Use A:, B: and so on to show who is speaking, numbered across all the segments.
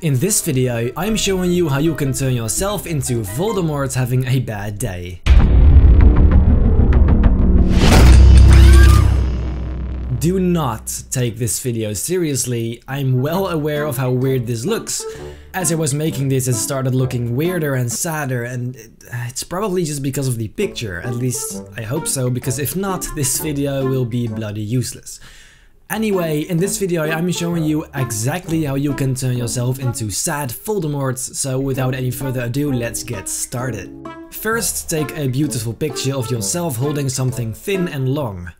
A: In this video, I'm showing you how you can turn yourself into Voldemort having a bad day. Do not take this video seriously, I'm well aware of how weird this looks. As I was making this it started looking weirder and sadder and it's probably just because of the picture, at least I hope so, because if not, this video will be bloody useless. Anyway, in this video I'm showing you exactly how you can turn yourself into sad Voldemort, so without any further ado let's get started. First take a beautiful picture of yourself holding something thin and long.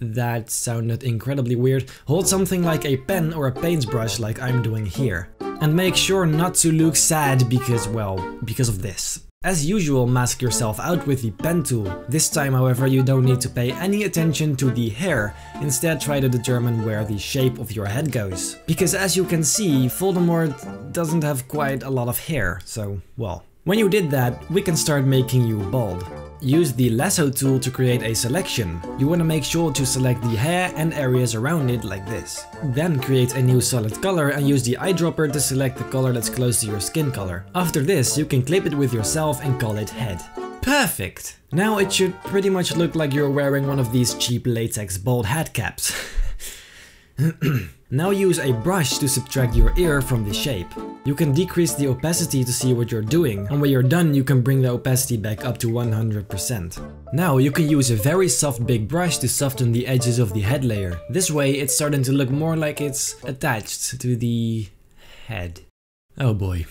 A: That sounded incredibly weird. Hold something like a pen or a paintbrush like I'm doing here. And make sure not to look sad because, well, because of this. As usual, mask yourself out with the pen tool. This time, however, you don't need to pay any attention to the hair, instead try to determine where the shape of your head goes. Because as you can see, Voldemort doesn't have quite a lot of hair, so, well. When you did that, we can start making you bald. Use the lasso tool to create a selection. You want to make sure to select the hair and areas around it like this. Then create a new solid color and use the eyedropper to select the color that's close to your skin color. After this, you can clip it with yourself and call it head. Perfect! Now it should pretty much look like you're wearing one of these cheap latex bald hat caps. now use a brush to subtract your ear from the shape. You can decrease the opacity to see what you're doing, and when you're done you can bring the opacity back up to 100%. Now you can use a very soft big brush to soften the edges of the head layer. This way it's starting to look more like it's attached to the head. Oh boy.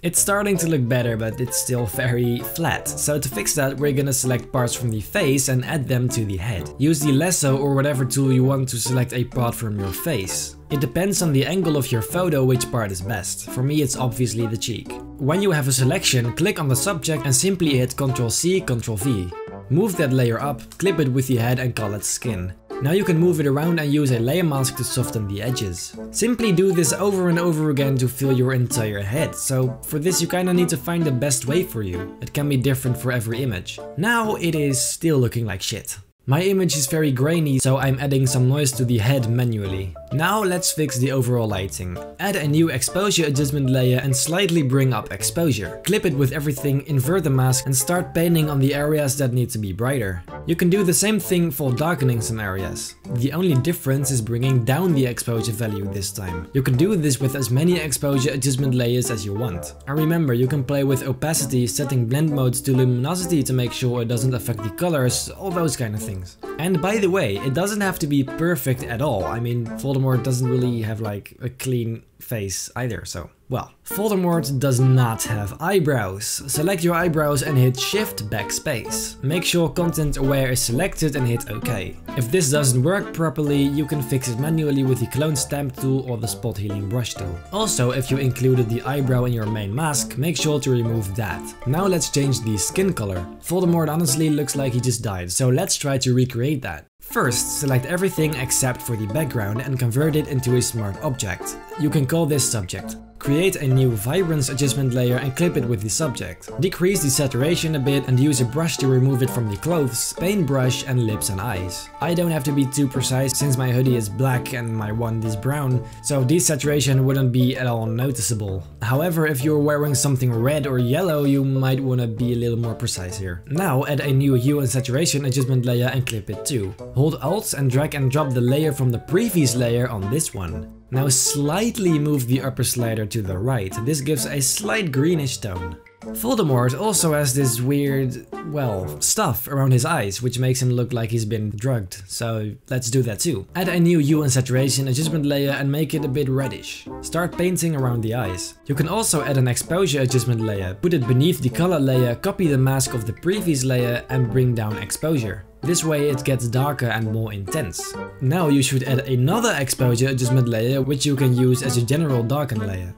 A: It's starting to look better, but it's still very flat. So to fix that, we're gonna select parts from the face and add them to the head. Use the lasso or whatever tool you want to select a part from your face. It depends on the angle of your photo which part is best. For me it's obviously the cheek. When you have a selection, click on the subject and simply hit Ctrl C, Ctrl V. Move that layer up, clip it with the head and call it skin. Now you can move it around and use a layer mask to soften the edges. Simply do this over and over again to fill your entire head, so for this you kinda need to find the best way for you. It can be different for every image. Now it is still looking like shit. My image is very grainy, so I'm adding some noise to the head manually. Now let's fix the overall lighting. Add a new exposure adjustment layer and slightly bring up exposure. Clip it with everything, invert the mask and start painting on the areas that need to be brighter. You can do the same thing for darkening some areas. The only difference is bringing down the exposure value this time. You can do this with as many exposure adjustment layers as you want. And remember, you can play with opacity, setting blend modes to luminosity to make sure it doesn't affect the colors, all those kind of things. And by the way, it doesn't have to be perfect at all. I mean, Voldemort doesn't really have like a clean face either, so well. Voldemort does not have eyebrows. Select your eyebrows and hit shift backspace. Make sure content aware is selected and hit OK. If this doesn't work properly, you can fix it manually with the clone stamp tool or the spot healing brush tool. Also, if you included the eyebrow in your main mask, make sure to remove that. Now let's change the skin color. Voldemort honestly looks like he just died, so let's try to recreate that. First, select everything except for the background and convert it into a smart object. You can call this subject. Create a new vibrance adjustment layer and clip it with the subject. Decrease the saturation a bit and use a brush to remove it from the clothes, paintbrush and lips and eyes. I don't have to be too precise since my hoodie is black and my wand is brown, so desaturation wouldn't be at all noticeable. However, if you're wearing something red or yellow, you might wanna be a little more precise here. Now add a new hue and saturation adjustment layer and clip it too. Hold Alt and drag and drop the layer from the previous layer on this one. Now slightly move the upper slider to the right, this gives a slight greenish tone. Voldemort also has this weird, well, stuff around his eyes, which makes him look like he's been drugged, so let's do that too. Add a new hue and saturation adjustment layer and make it a bit reddish. Start painting around the eyes. You can also add an exposure adjustment layer, put it beneath the color layer, copy the mask of the previous layer and bring down exposure. This way it gets darker and more intense. Now you should add another exposure adjustment layer which you can use as a general darken layer.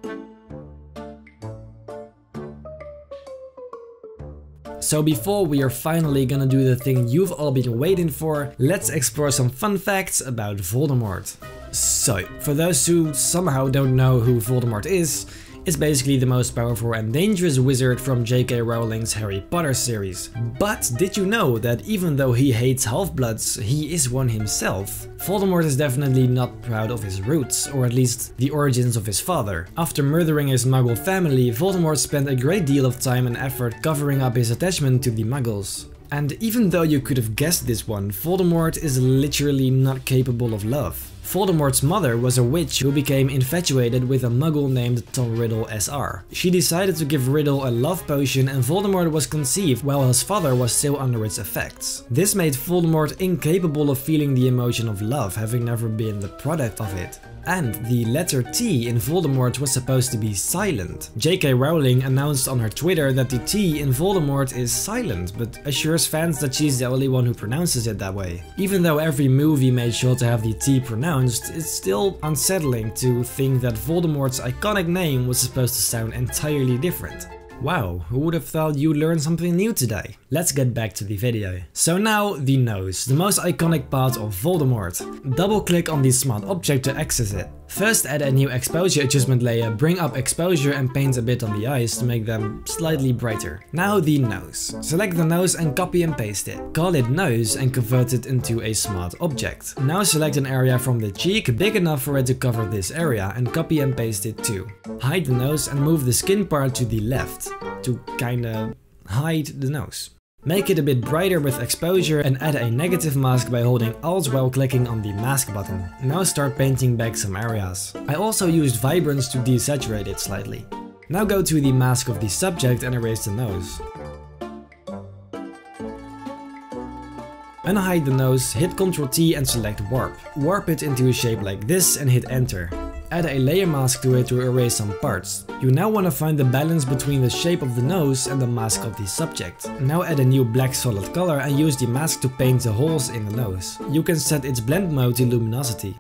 A: So before we are finally gonna do the thing you've all been waiting for, let's explore some fun facts about Voldemort. So, for those who somehow don't know who Voldemort is, It's basically the most powerful and dangerous wizard from J.K. Rowling's Harry Potter series. But did you know that even though he hates half-bloods, he is one himself? Voldemort is definitely not proud of his roots, or at least the origins of his father. After murdering his muggle family, Voldemort spent a great deal of time and effort covering up his attachment to the muggles. And even though you could have guessed this one, Voldemort is literally not capable of love. Voldemort's mother was a witch who became infatuated with a muggle named Tom Riddle SR. She decided to give Riddle a love potion and Voldemort was conceived while his father was still under its effects. This made Voldemort incapable of feeling the emotion of love, having never been the product of it. And the letter T in Voldemort was supposed to be silent. J.K. Rowling announced on her Twitter that the T in Voldemort is silent, but assures fans that she's the only one who pronounces it that way. Even though every movie made sure to have the T pronounced, it's still unsettling to think that Voldemort's iconic name was supposed to sound entirely different. Wow, who would have thought you learned something new today? Let's get back to the video. So now, the nose, the most iconic part of Voldemort. Double click on the smart object to access it. First add a new exposure adjustment layer, bring up exposure and paint a bit on the eyes to make them slightly brighter. Now the nose. Select the nose and copy and paste it. Call it nose and convert it into a smart object. Now select an area from the cheek big enough for it to cover this area and copy and paste it too. Hide the nose and move the skin part to the left to kinda hide the nose. Make it a bit brighter with exposure and add a negative mask by holding Alt while clicking on the mask button. Now start painting back some areas. I also used Vibrance to desaturate it slightly. Now go to the mask of the subject and erase the nose. Unhide the nose, hit Ctrl T and select Warp. Warp it into a shape like this and hit enter. Add a layer mask to it to erase some parts. You now want to find the balance between the shape of the nose and the mask of the subject. Now add a new black solid color and use the mask to paint the holes in the nose. You can set its blend mode to luminosity.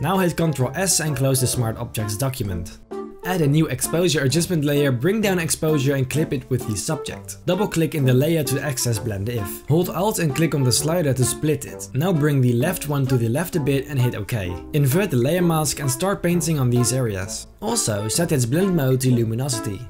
A: Now hit Ctrl S and close the Smart Objects document. Add a new exposure adjustment layer, bring down exposure and clip it with the subject. Double click in the layer to access blend if. Hold alt and click on the slider to split it. Now bring the left one to the left a bit and hit OK. Invert the layer mask and start painting on these areas. Also set its blend mode to luminosity.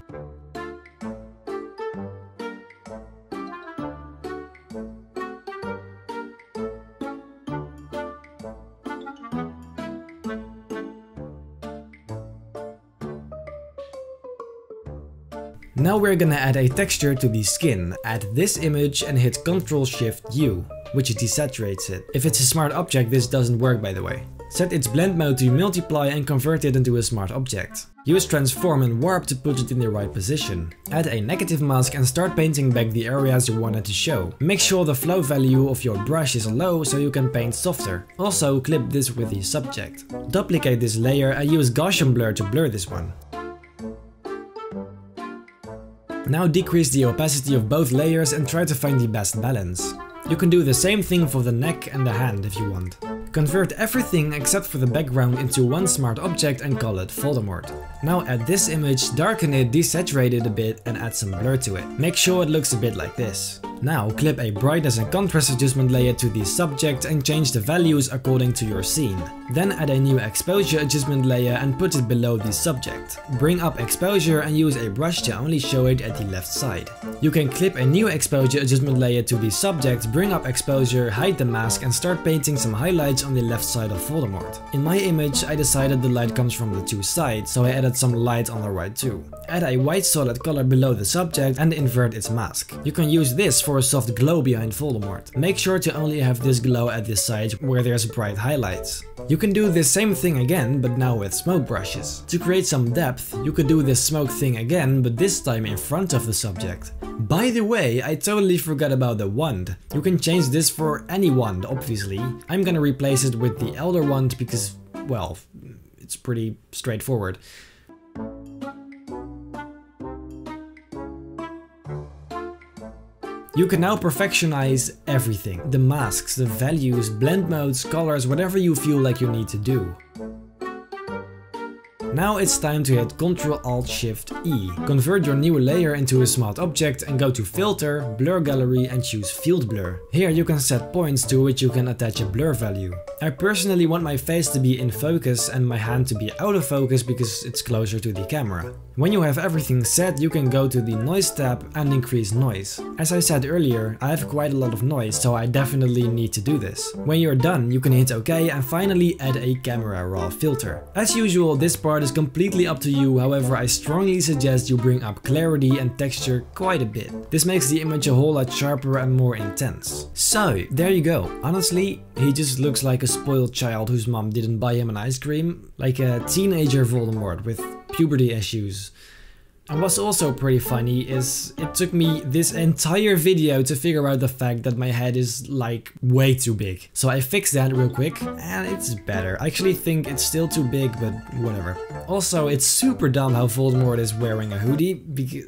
A: Now we're gonna add a texture to the skin. Add this image and hit Ctrl Shift U, which desaturates it. If it's a smart object this doesn't work by the way. Set its blend mode to multiply and convert it into a smart object. Use transform and warp to put it in the right position. Add a negative mask and start painting back the areas you wanted to show. Make sure the flow value of your brush is low so you can paint softer. Also clip this with the subject. Duplicate this layer and use Gaussian blur to blur this one. Now decrease the opacity of both layers and try to find the best balance. You can do the same thing for the neck and the hand if you want. Convert everything except for the background into one smart object and call it Voldemort. Now add this image, darken it, desaturate it a bit and add some blur to it. Make sure it looks a bit like this. Now clip a brightness and contrast adjustment layer to the subject and change the values according to your scene. Then add a new exposure adjustment layer and put it below the subject. Bring up exposure and use a brush to only show it at the left side. You can clip a new exposure adjustment layer to the subject, bring up exposure, hide the mask and start painting some highlights on the left side of Voldemort. In my image I decided the light comes from the two sides, so I added some light on the right too. Add a white solid color below the subject and invert its mask. You can use this for a soft glow behind Voldemort. Make sure to only have this glow at the side where there's bright highlights. You can do the same thing again, but now with smoke brushes. To create some depth, you could do this smoke thing again, but this time in front of the subject. By the way, I totally forgot about the wand. You can change this for any wand, obviously. I'm gonna replace it with the Elder wand because, well, it's pretty straightforward. You can now perfectionize everything. The masks, the values, blend modes, colors, whatever you feel like you need to do. Now it's time to hit Ctrl Alt Shift E. Convert your new layer into a smart object and go to Filter, Blur Gallery and choose Field Blur. Here you can set points to which you can attach a blur value. I personally want my face to be in focus and my hand to be out of focus because it's closer to the camera. When you have everything set, you can go to the noise tab and increase noise. As I said earlier, I have quite a lot of noise, so I definitely need to do this. When you're done, you can hit OK and finally add a camera raw filter. As usual, this part is completely up to you, however I strongly suggest you bring up clarity and texture quite a bit. This makes the image a whole lot sharper and more intense. So, there you go. Honestly, he just looks like a spoiled child whose mom didn't buy him an ice cream, like a teenager Voldemort with puberty issues. And what's also pretty funny is it took me this entire video to figure out the fact that my head is like way too big. So I fixed that real quick and it's better. I actually think it's still too big, but whatever. Also, it's super dumb how Voldemort is wearing a hoodie because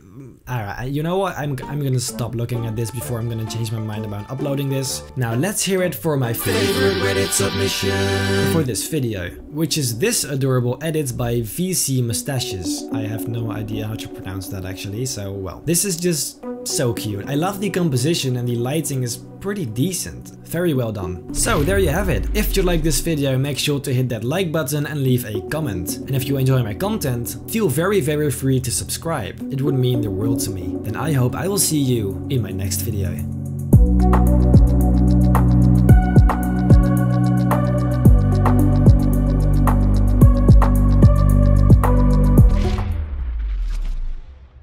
A: Alright, you know what? I'm, I'm gonna stop looking at this before I'm gonna change my mind about uploading this. Now let's hear it for my favorite Reddit submission for this video, which is this adorable edit by VC Mustaches. I have no idea how to pronounce that actually, so well. This is just so cute. I love the composition and the lighting is pretty decent. Very well done. So there you have it. If you like this video, make sure to hit that like button and leave a comment. And if you enjoy my content, feel very very free to subscribe. It would mean the world to me. Then I hope I will see you in my next video.